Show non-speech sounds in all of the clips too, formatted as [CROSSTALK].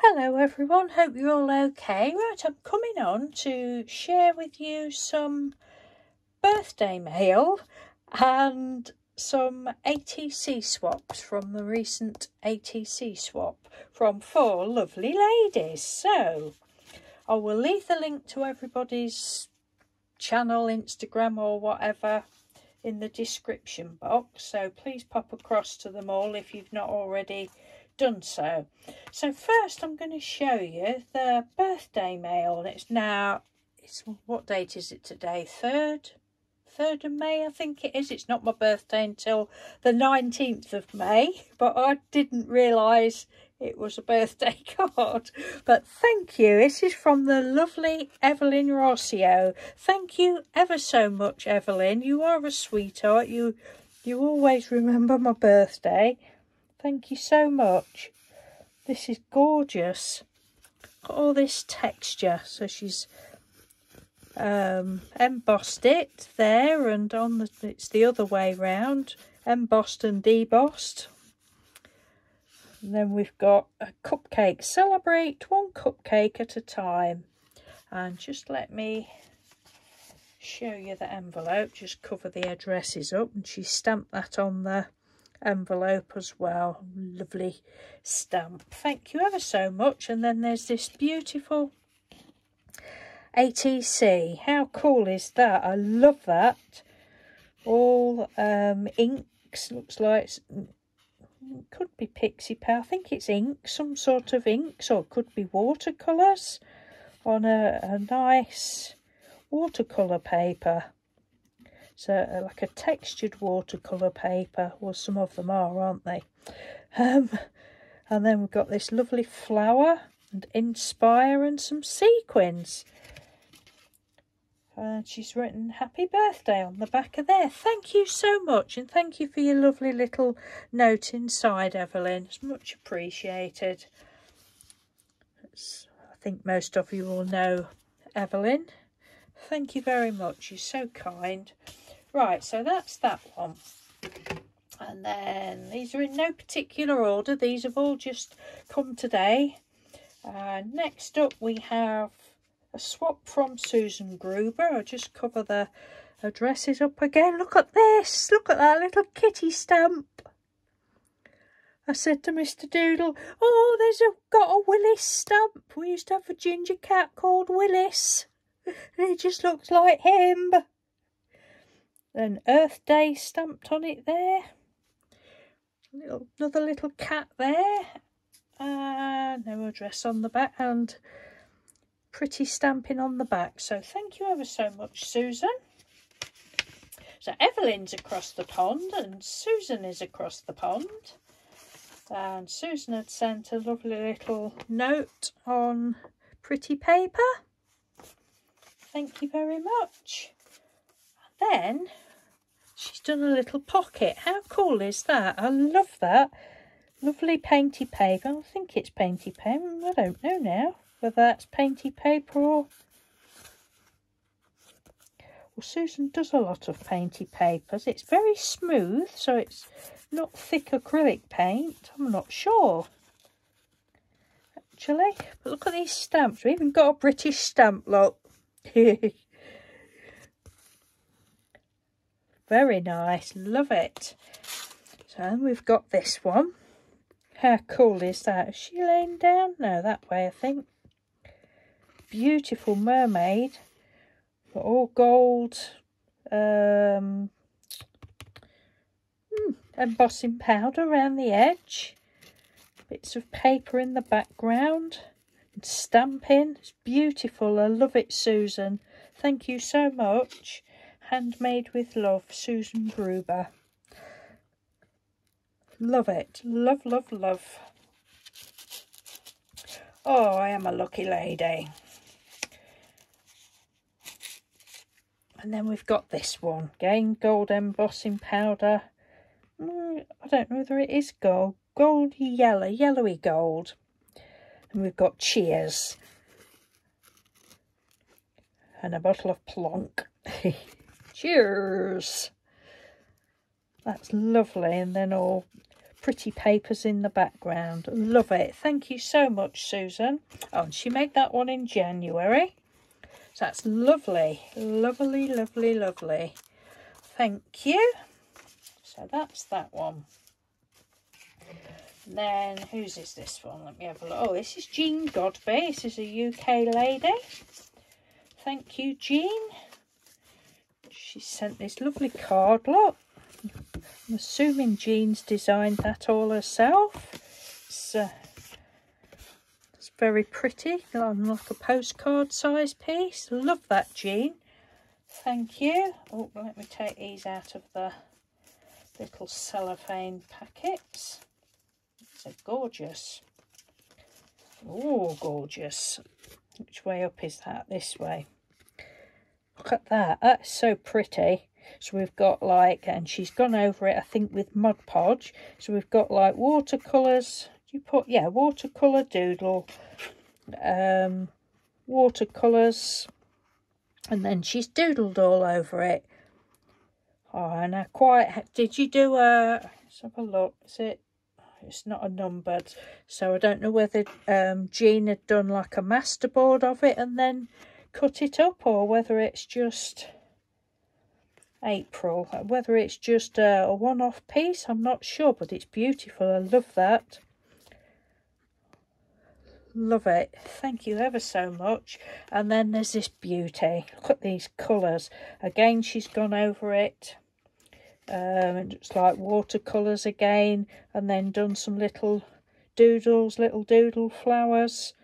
Hello everyone, hope you're all okay. Right, I'm coming on to share with you some birthday mail and some ATC swaps from the recent ATC swap from four lovely ladies. So, I will leave the link to everybody's channel, Instagram or whatever in the description box. So please pop across to them all if you've not already done so. So first I'm going to show you the birthday mail. It's now, it's what date is it today? 3rd? 3rd of May I think it is. It's not my birthday until the 19th of May, [LAUGHS] but I didn't realise it was a birthday [LAUGHS] card. But thank you. This is from the lovely Evelyn Rauseo. Thank you ever so much, Evelyn. You are a sweetheart. You you always remember my birthday. Thank you so much. This is gorgeous. Got all this texture. So she's um, embossed it there and on the, it's the other way round. Embossed and debossed. And then we've got a cupcake. Celebrate one cupcake at a time. And just let me show you the envelope. Just cover the addresses up. And she stamped that on the envelope as well. Lovely stamp. Thank you ever so much. And then there's this beautiful ATC. How cool is that? I love that. All um, inks. Looks like could be pixie pen. I think it's ink, some sort of inks, or could be watercolours on a, a nice watercolour paper. So uh, like a textured watercolour paper, well some of them are, aren't they? [LAUGHS] Um, and then we've got this lovely flower and inspire and some sequins. And she's written happy birthday on the back of there. Thank you so much. And thank you for your lovely little note inside, Evelyn. It's much appreciated. It's, I think most of you will know Evelyn. Thank you very much. You're so kind. Right, so that's that one. And then these are in no particular order. These have all just come today. Uh, next up we have a swap from Susan Gruber. I'll just cover the addresses up again. Look at this. Look at that little kitty stamp. I said to Mr. Doodle, oh, there's a, got a Willis stamp. We used to have a ginger cat called Willis. And [LAUGHS] it just looks like him. Then Earth Day stamped on it there. Little, another little cat there. Uh, no address on the back. And pretty stamping on the back. So thank you ever so much, Susan. So Evelyn's across the pond and Susan is across the pond. And Susan had sent a lovely little note on pretty paper. Thank you very much. And then done a little pocket. How cool is that? I love that. Lovely painty paper. I think it's painty paper. I don't know now whether that's painty paper or... Well, Susan does a lot of painty papers. It's very smooth, so it's not thick acrylic paint. I'm not sure, actually. But look at these stamps. We even got a British stamp, look. [LAUGHS] very nice. Love it. So we've got this one. How cool is that? Is she laying down? No, that way, I think beautiful mermaid. All gold um, hmm, embossing powder around the edge. Bits of paper in the background. And stamping. It's beautiful. I love it, Susan. Thank you so much. Handmade with love, Susan Gruber. Love it. Love, love, love. Oh, I am a lucky lady. And then we've got this one, again, gold embossing powder. Mm, I don't know whether it is gold. Gold yellow, yellowy gold. And we've got cheers. And a bottle of plonk. [LAUGHS] cheers! That's lovely. And then all pretty papers in the background. Love it. Thank you so much, Susan. Oh, and she made that one in January. So that's lovely. Lovely, lovely, lovely. Thank you. So that's that one. And then whose is this one? Let me have a look. Oh, this is Jean Godby. This is a UK lady. Thank you, Jean. She sent this lovely card. Look. I'm assuming Jean's designed that all herself. It's, uh, it's very pretty, like a postcard size piece. Love that, Jean. Thank you. Oh, let me take these out of the little cellophane packets. It's a gorgeous. Oh, gorgeous. Which way up is that? This way. Look at that. That's so pretty. So we've got like, and she's gone over it, I think, with Mod Podge. So we've got like watercolours. You put, yeah, watercolour doodle, um, watercolours, and then she's doodled all over it. Oh, and I quite, did you do a, let's have a look, is it, it's not a numbered, so I don't know whether um, Jean had done like a masterboard of it and then cut it up, or whether it's just April. Whether it's just a, one-off piece, I'm not sure, but it's beautiful. I love that. Love it. Thank you ever so much. And then there's this beauty. Look at these colours. Again, she's gone over it. Um, it's like watercolours again. And then done some little doodles, little doodle flowers.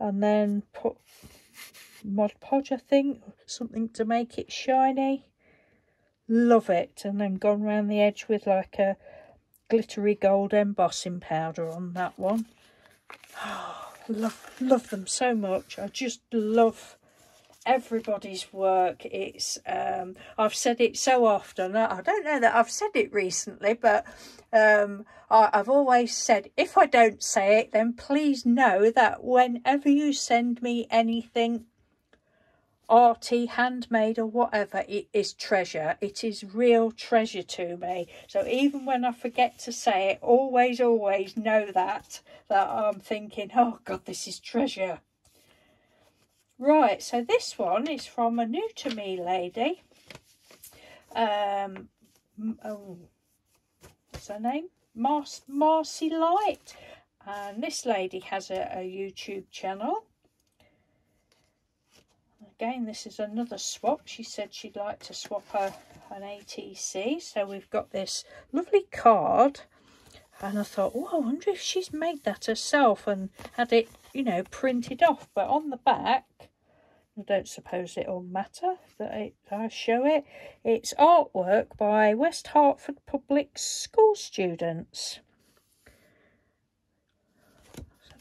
And then put Mod Podge, I think. Something to make it shiny. Love it. And then gone around the edge with like a glittery gold embossing powder on that one. [SIGHS] Love love them so much. I just love everybody's work. It's um i've said it so often. I don't know that i've said it recently but um I, i've always said if i don't say it then please know that whenever you send me anything arty, handmade or whatever, it is treasure. It is real treasure to me. So even when I forget to say it, always, always know that, that I'm thinking, oh God, this is treasure. Right, so this one is from a new to me lady. Um, oh, what's her name? Mar Marcy Light. And this lady has a, a YouTube channel again this is another swap. She said she'd like to swap an ATC so we've got this lovely card. And I thought oh I wonder if she's made that herself and had it you know printed off. But on the back I don't suppose it'll matter that it, I show it. It's artwork by West Hartford Public School students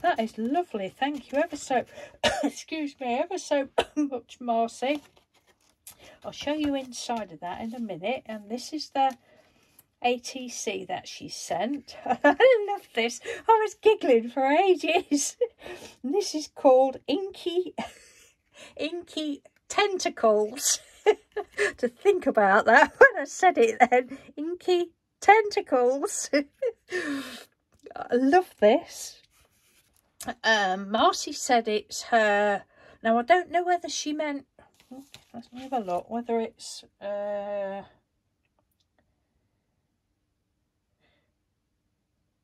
that is lovely. Thank you ever so, [COUGHS] excuse me, ever so [COUGHS] much, Marcy. I'll show you inside of that in a minute. And this is the ATC that she sent. [LAUGHS] I love this. I was giggling for ages. [LAUGHS] this is called Inky, [LAUGHS] Inky Tentacles. to think about that when I said it then. Inky Tentacles. I love this um, Marcy said it's her. Now, I don't know whether she meant... Let's have a look. Whether it's... Uh,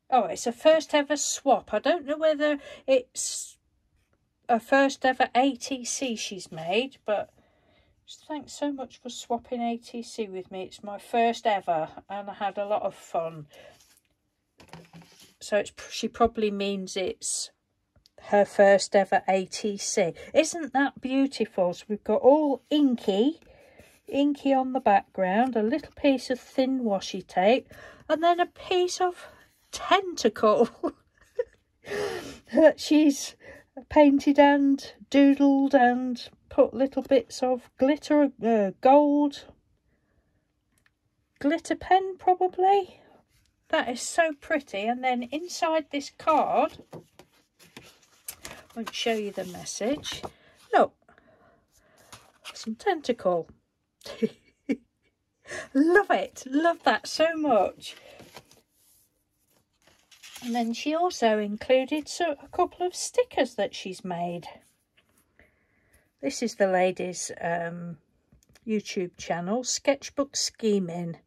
oh, it's a first ever swap. I don't know whether it's a first ever ATC she's made, but thanks so much for swapping ATC with me. It's my first ever, and I had a lot of fun. So it's, she probably means it's her first ever ATC. Isn't that beautiful? So we've got all inky, inky on the background, a little piece of thin washi tape, and then a piece of tentacle [LAUGHS] that she's painted and doodled and put little bits of glitter, uh, gold, glitter pen probably. That is so pretty. And then inside this card, won't show you the message. Look, some tentacle. [LAUGHS] love it, love that so much. And then she also included so, a couple of stickers that she's made. This is the lady's um, YouTube channel, Sketchbook Scheming.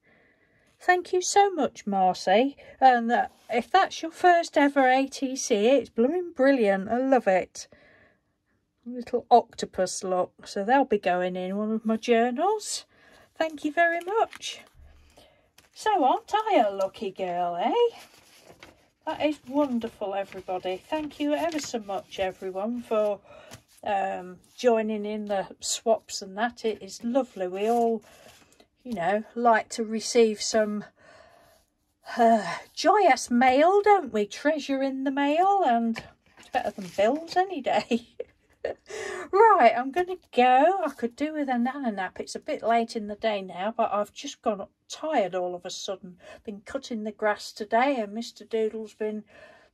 Thank you so much, Marcy. And uh, if that's your first ever ATC, it's blooming brilliant. I love it. Little octopus look. So they'll be going in one of my journals. Thank you very much. So aren't I a lucky girl, eh? That is wonderful, everybody. Thank you ever so much, everyone, for um, joining in the swaps and that. It is lovely. We all, you know, like to receive some uh, joyous mail, don't we? Treasure in the mail and it's better than bills any day. [LAUGHS] right, I'm going to go. I could do with a nana nap. It's a bit late in the day now, but I've just gone tired all of a sudden. Been cutting the grass today and Mr. Doodle's been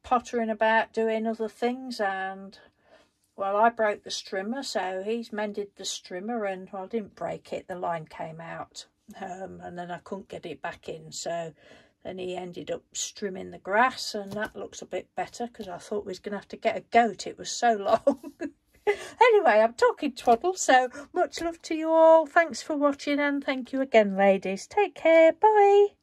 pottering about doing other things and well I broke the strimmer so he's mended the strimmer and well I didn't break it the line came out um, and then I couldn't get it back in so then he ended up strimming the grass and that looks a bit better because I thought we was going to have to get a goat it was so [LAUGHS] long anyway, I'm talking twaddle, so much love to you all. Thanks for watching and thank you again, ladies. Take care. Bye.